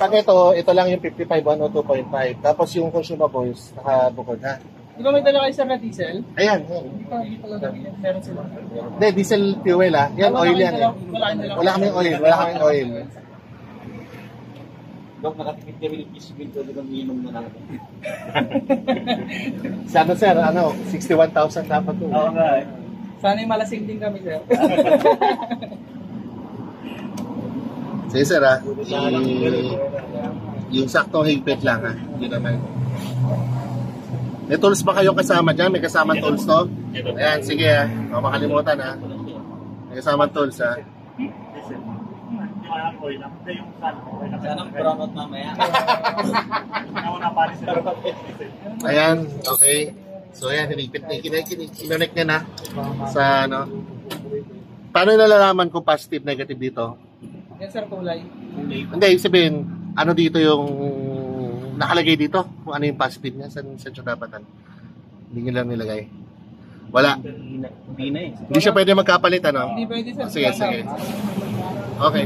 pag ito, ito lang yung 55, 102.5. Tapos yung consumables, nakabukod ha. Di ba may dala kayo sir na diesel? Ayan. Hindi pa, hindi pala namin yan. Meron sila. Hindi, diesel fuel ha. Yan, oil yan eh. Wala kaming oil, wala kaming oil. Dok, nakatipid kami ng fish meal ko ng minum na natin. Sa ano sir, ano, 61,000 dapat to. Oo nga eh. Sana yung malasing din kami sir. Sige sir ha. I- yung saktong higpit lang ha. Hindi naman. May tools ba kayo kasama dyan? May kasama tools to? Ayan, sige ha. Huwag makalimutan ha. May kasama tools ha. Ayan, okay. So ayan, hinigpit na, kinonek niya na sa ano. Paano nalalaman kung positive, negative dito? Yan sir, kulay. Hindi, ibig sabihin, ano dito yung nakalagay dito? Kung ano yung positive niya, saan, saan siya dapat ano? Hindi nyo lang nilagay. Wala. Hindi na eh. Hindi siya pwede magkapalit, ano? Hindi pwede sir. Sige, sige. Okay.